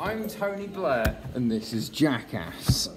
I'm Tony Blair. And this is Jackass.